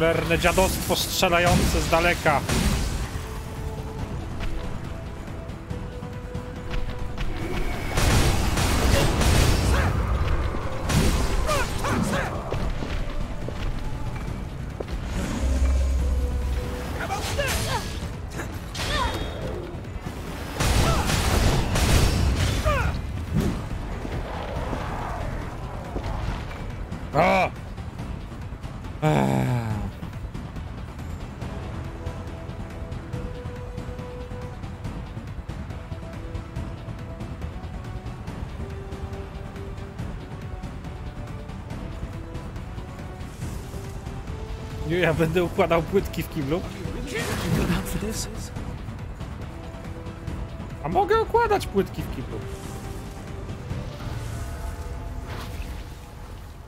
Cholerne dziadostwo strzelające z daleka. Nie, Ja będę układał płytki w kiblu. A mogę układać płytki w kiblu.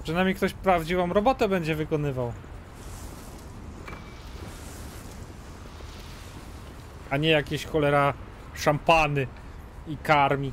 Przynajmniej ktoś prawdziwą robotę będzie wykonywał. A nie jakieś cholera szampany i karmi.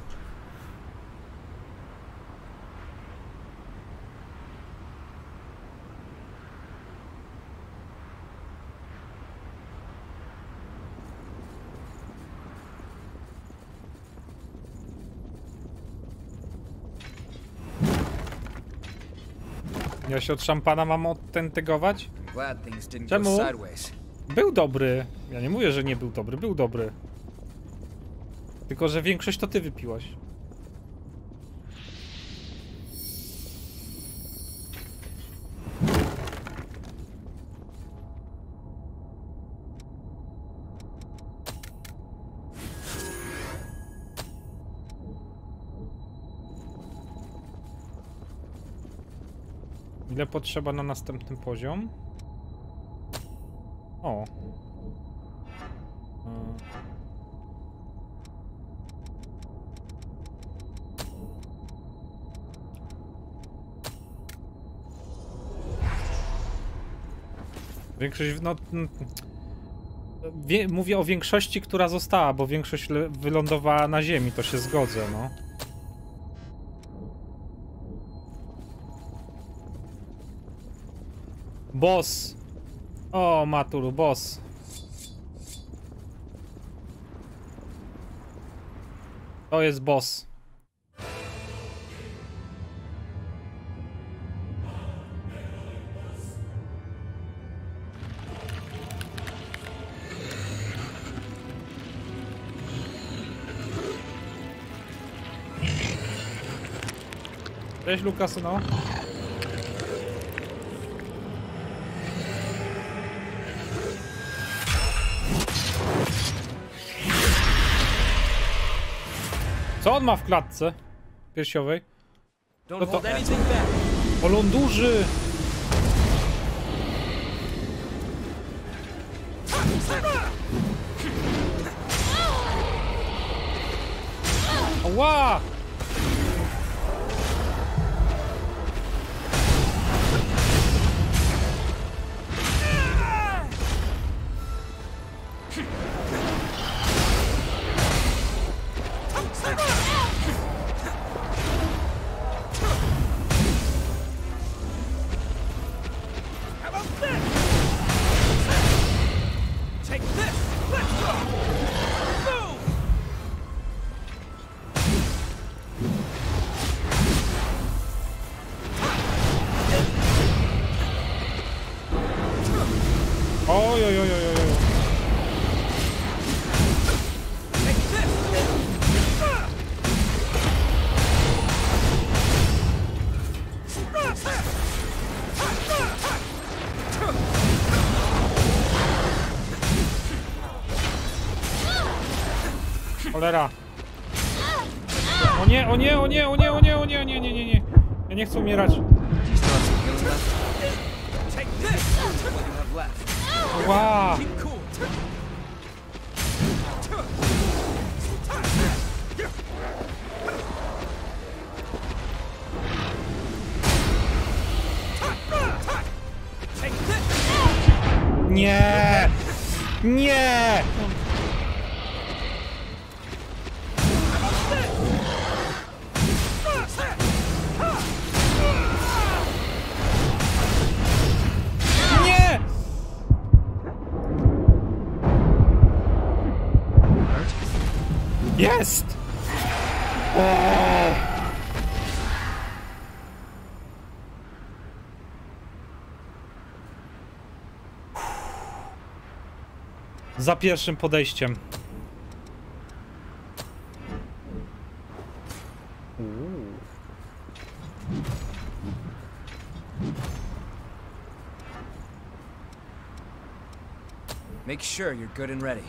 Się od szampana mam odtentygować? Czemu? Był dobry. Ja nie mówię, że nie był dobry. Był dobry. Tylko, że większość to ty wypiłaś. Ile potrzeba na następny poziom? O. E. Większość, no... Wie, mówię o większości, która została, bo większość wylądowała na ziemi, to się zgodzę, no. Boss! O, Matulu, boss. To jest boss. Cześć Lukas, on ma w klatce piersiowej? No to-. O lądurzy! Ła! Cholera. O nie, o nie, o nie, o nie, o nie, o nie, o nie, nie, nie, nie. Ja nie chcę umierać. You still Jest! Za pierwszym podejściem. Make sure you're good and ready.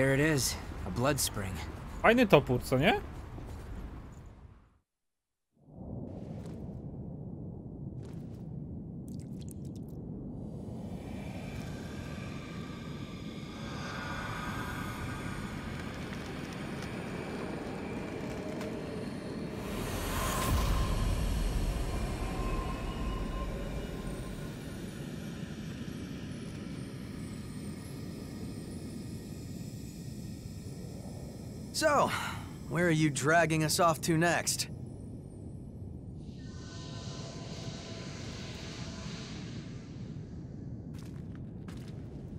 There it is, a blood spring. Fajny topór, co nie? So, where are you dragging us off to next?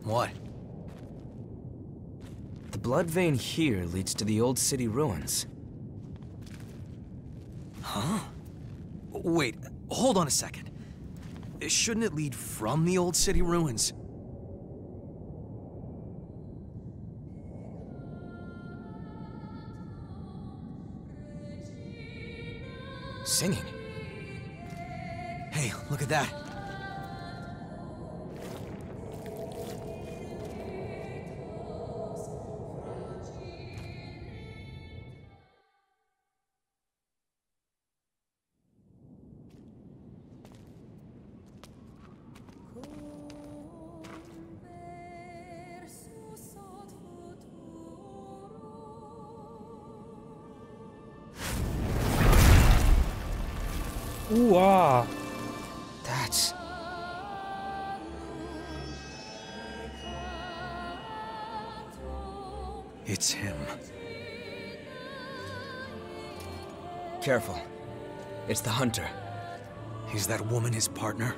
What? The blood vein here leads to the old city ruins. Huh? Wait, hold on a second. Shouldn't it lead from the old city ruins? Singing. Hey, look at that. Uła! Ah. That's... It's him. Careful. It's the hunter. Is that woman his partner?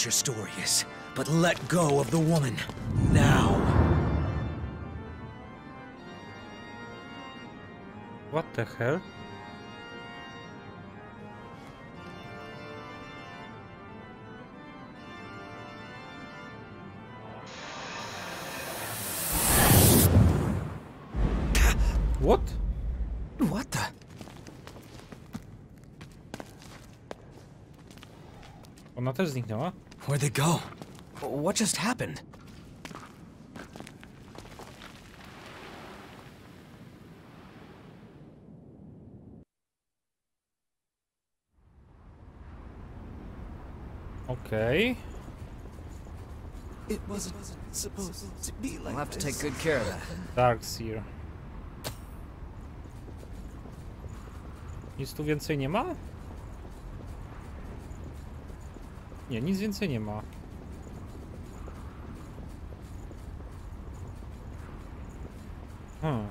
What your story is, but let go of the woman. Now. What the hell? What? What the... Ona też zniknęła? Where'd they go? What just happened? Okay. It wasn't supposed to be like I'll have to take good care of that. Darkseer. Nic tu więcej nie ma? Nie, nic więcej nie ma. Hmm.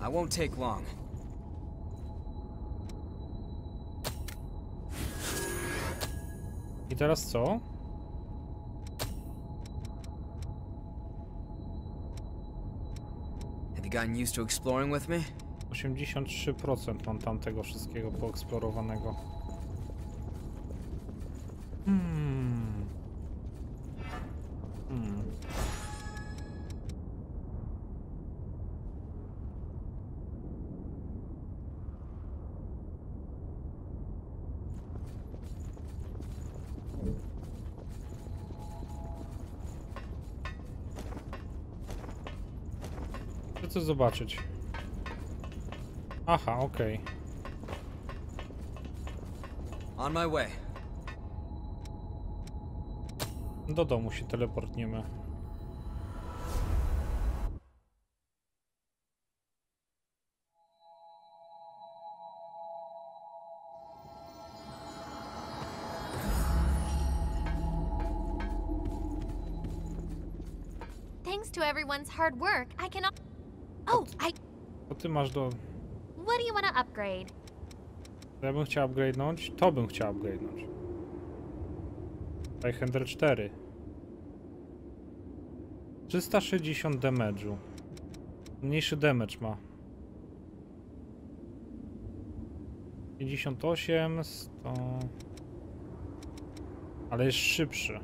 I won't take long. I teraz co? Gotten used to exploring with me? 83% mam tamtego wszystkiego poeksplorowanego. Hmm. Chcę zobaczyć. Aha, okej. On my way. Do domu się teleportniemy. Thanks to everyone's hard work, I can. Oh, I. To ty masz do... What do you want to upgrade? Ja bym chciał upgrade'nąć, to bym chciał upgrade'nąć. Highlander 4. 360 damage'u. Mniejszy damage ma. 58, 100... Ale jest szybszy.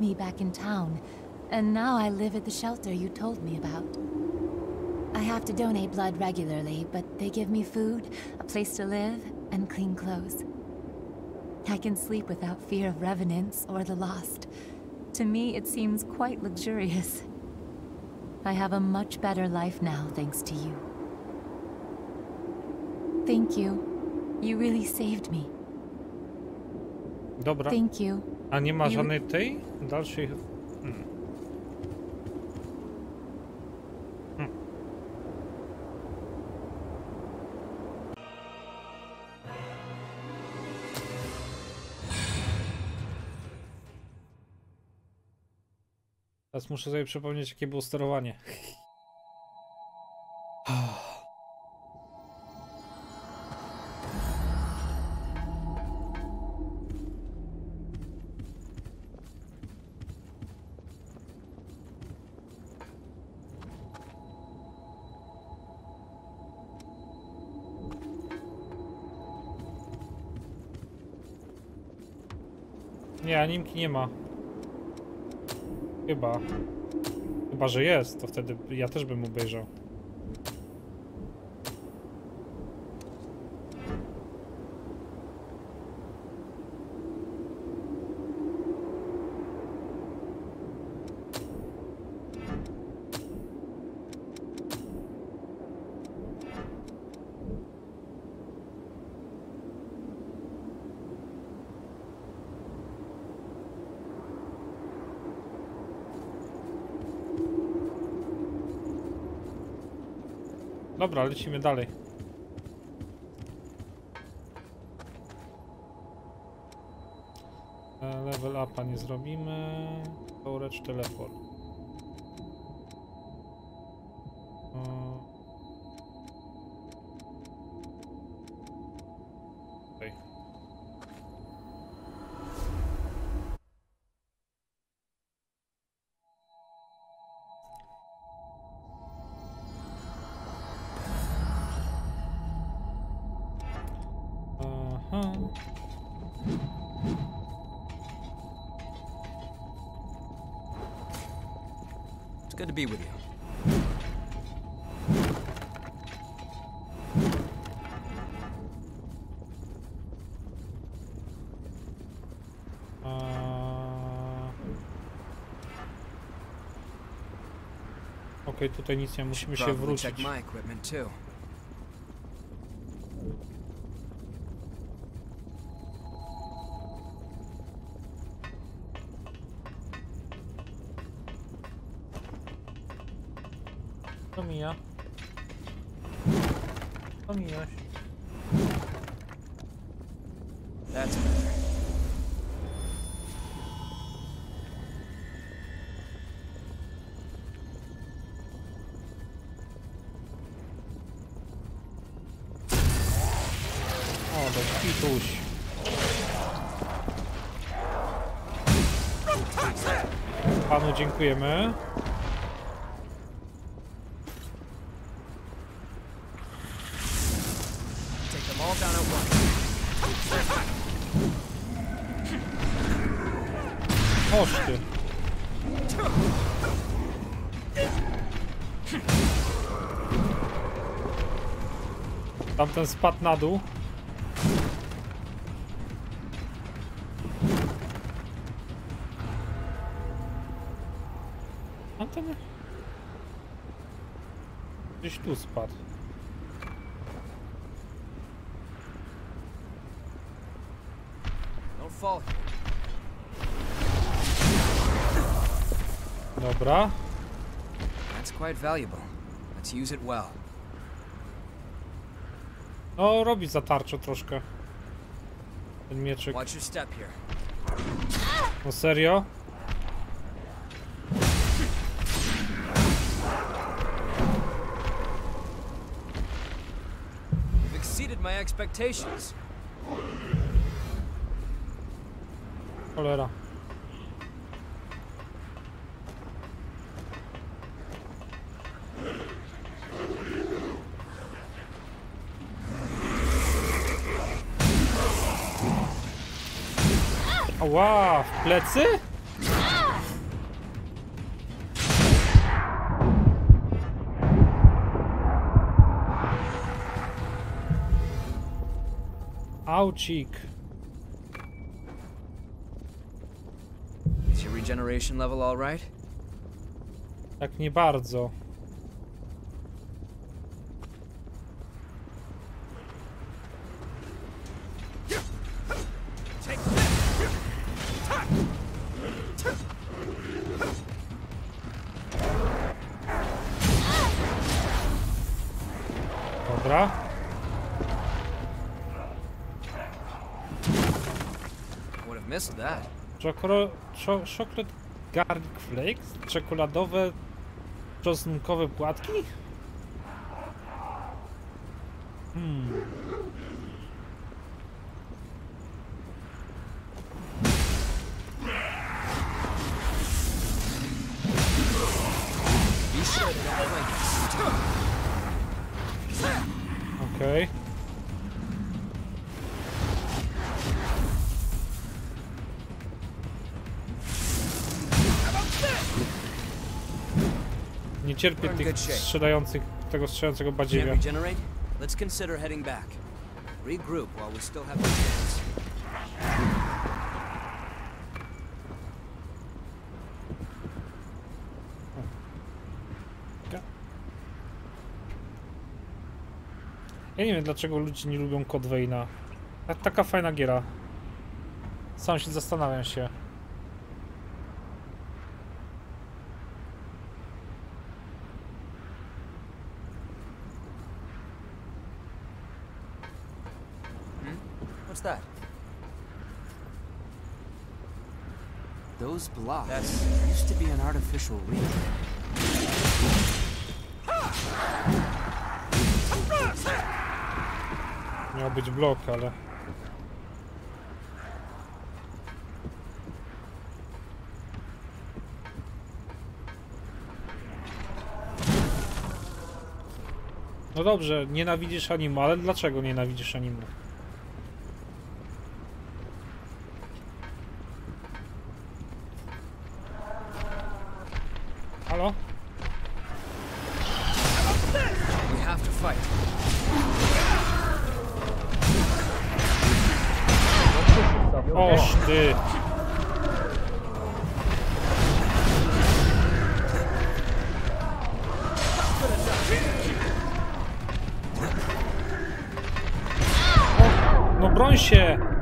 Me back in town, and now I live at the shelter you told me about. I have to donate blood regularly, but they give me food, a place to live, and clean clothes. I can sleep without fear of revenants or the lost. To me, it seems quite luxurious. I have a much better life now, thanks to you. Thank you. You really saved me. Dobra. Thank you. A nie ma żadnej tej dalszej. Hmm. Hmm. Teraz muszę sobie przypomnieć, jakie było sterowanie. Nie, animki nie ma. Chyba. Chyba, że jest, to wtedy ja też bym obejrzał. Dobra, lecimy dalej. E, Level upa nie zrobimy. Storage teleport. Good to be with you. Uh, A... Okej, tutaj nic nie musimy się wrócić. Caminhar. Caminhar. That's better. Oh, the Panu dziękujemy. Tamten spadł na dół. Tamten... Gdzieś tu spadł. Here. Dobra. That's quite valuable. Let's use it well. No, robi zatarczo troszkę. Ten mieczyk. No serio? Cholera. Ła, w plecy? Aucik. Is your regeneration level all right? Tak nie bardzo. Czokro, czo, chocolate garlic flakes? Czekoladowe czosnkowe płatki? Cierpię tych strzelających, tego strzelającego badziewia. regenerate? Let's consider heading back. Regroup while we still have the chance. Ja nie wiem dlaczego ludzie nie lubią. Ta- Taka fajna giera. Sam się zastanawiam się. What's that? Those blocks That's- used to be an artificial reef. Miał być blok, ale... No dobrze, nienawidzisz animu, ale dlaczego nienawidzisz animu? Broń się!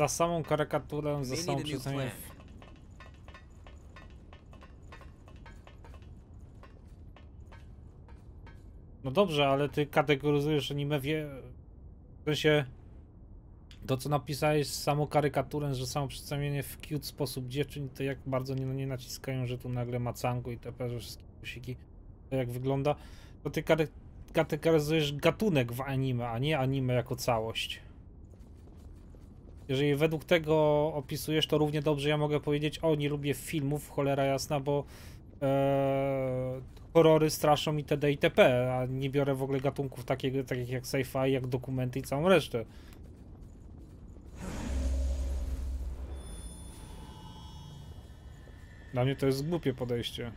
Za samą karykaturę, za samą plan. No dobrze, ale ty kategoryzujesz anime wie... W sensie... To co napisałeś z samą karykaturę, że samo przedstawienie w cute sposób dziewczyn, to jak bardzo nie, nie naciskają, że tu nagle macango i te wszystkie kusiki, to jak wygląda, to ty kategoryzujesz gatunek w anime, a nie anime jako całość. Jeżeli według tego opisujesz, to równie dobrze ja mogę powiedzieć, o nie lubię filmów, cholera jasna, bo e, horrory straszą itd. itp., a nie biorę w ogóle gatunków takiego, takich jak sci-fi, jak dokumenty i całą resztę. Dla mnie to jest głupie podejście.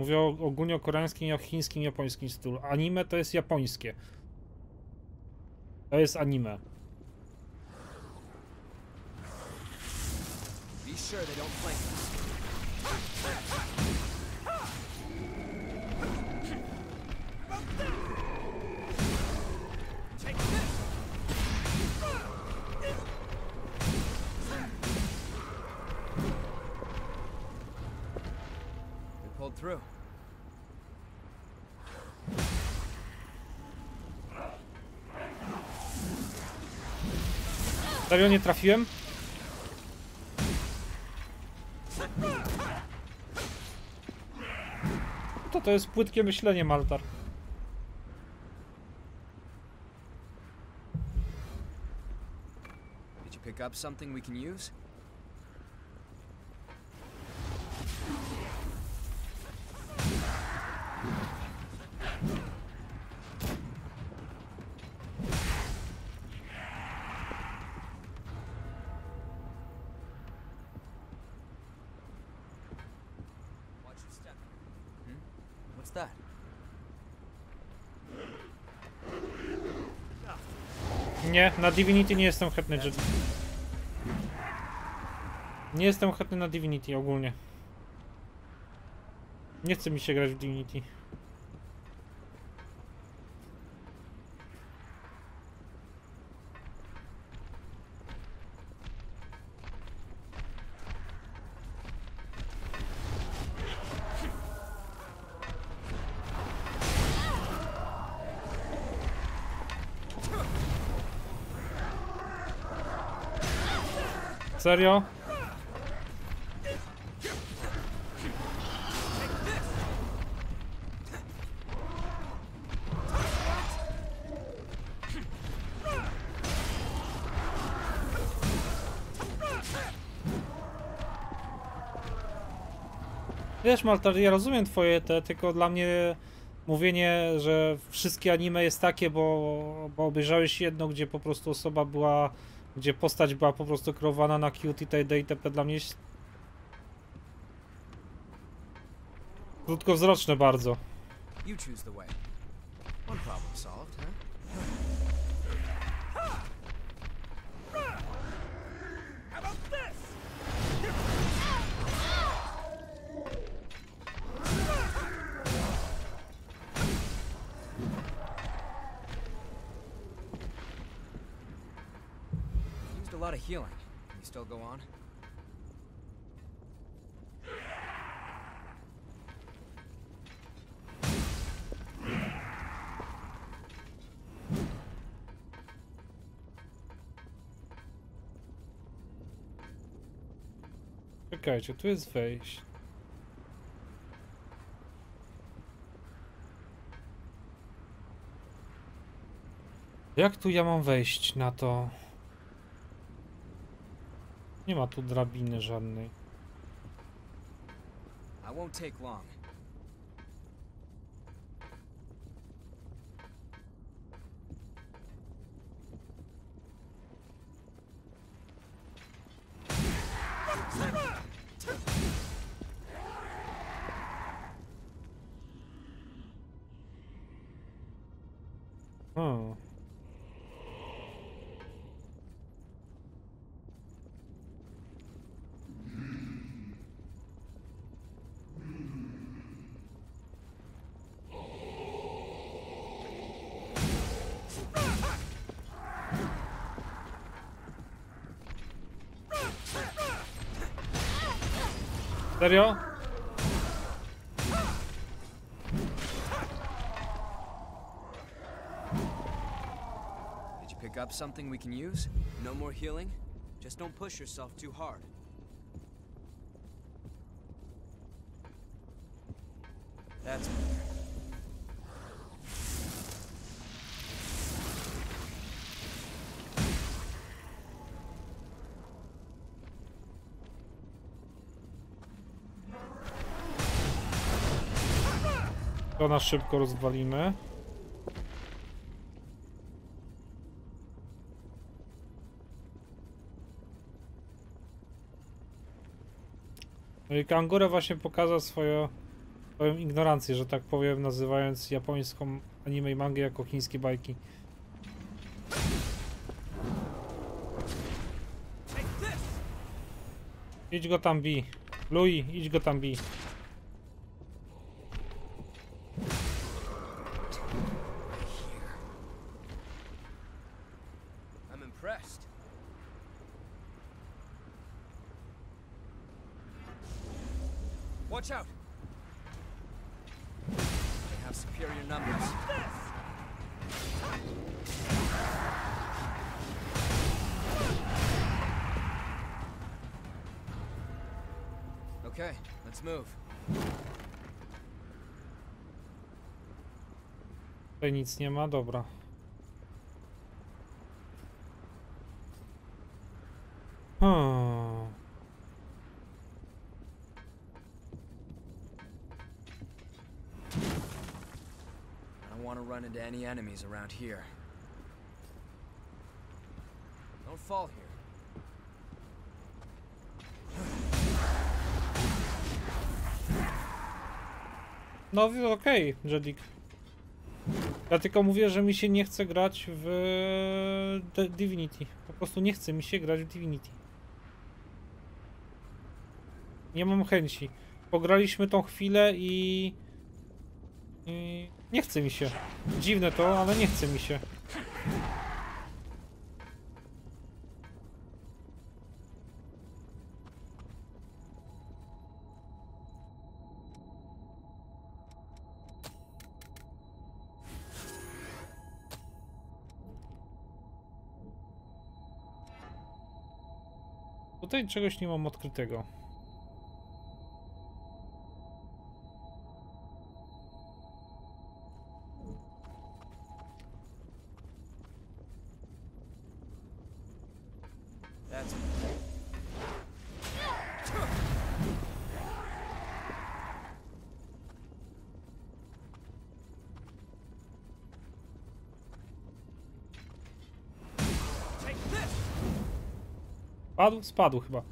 Mówię o, ogólnie o koreańskim o chińskim, japońskim stylu. Anime to jest japońskie. To jest anime. Through. Serio nie trafiłem? To to jest płytkie myślenie, Maltar. Did you pick up something we can use? What's that? Nie, na Divinity nie jestem chętny. Że... Nie jestem chętny na Divinity ogólnie. Nie chce mi się grać w Divinity. Serio? Wiesz, Maltar, ja rozumiem twoje te, tylko dla mnie mówienie, że wszystkie anime jest takie, bo, bo obejrzałeś jedno, gdzie po prostu osoba była, gdzie postać była po prostu kreowana na cute itd. itp. dla mnie jest krótkowzroczne bardzo. You choose the way. One problem solved, huh? Lot of healing. You still go on? Czekajcie, tu jest wejść. Jak tu ja mam wejść na to? Nie ma tu drabiny żadnej. I won't take long. Did you pick up something we can use? No more healing? Just don't push yourself too hard. Na szybko rozwalimy. No i Kangura właśnie pokazał swoją, swoją ignorancję, że tak powiem, nazywając japońską anime i mangę jako chińskie bajki. Idź go tam bi. Louis, idź go tam bi. Tutaj nic nie ma, dobra. Hmm. I don't want to run into any enemies around here. Don't fall here. No okej, Jedik. Ja tylko mówię, że mi się nie chce grać w Divinity. Po prostu nie chce mi się grać w Divinity. Nie mam chęci. Pograliśmy tą chwilę i... i... Nie chce mi się. Dziwne to, ale nie chce mi się. Tutaj czegoś nie mam odkrytego. Spadł? Spadł chyba.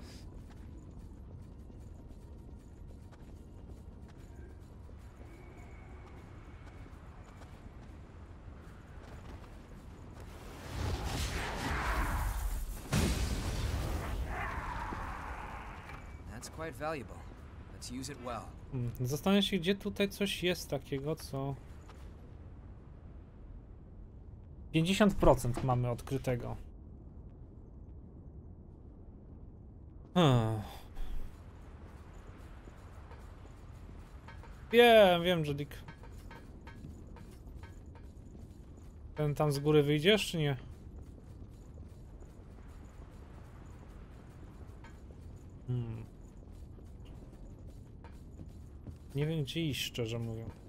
Hmm, Zastanawiam się, gdzie tutaj coś jest takiego, co... 50% mamy odkrytego. Wiem, wiem, Jedik. Ten tam z góry wyjdziesz, czy nie? Hmm. Nie wiem, gdzie iść, szczerze mówiąc.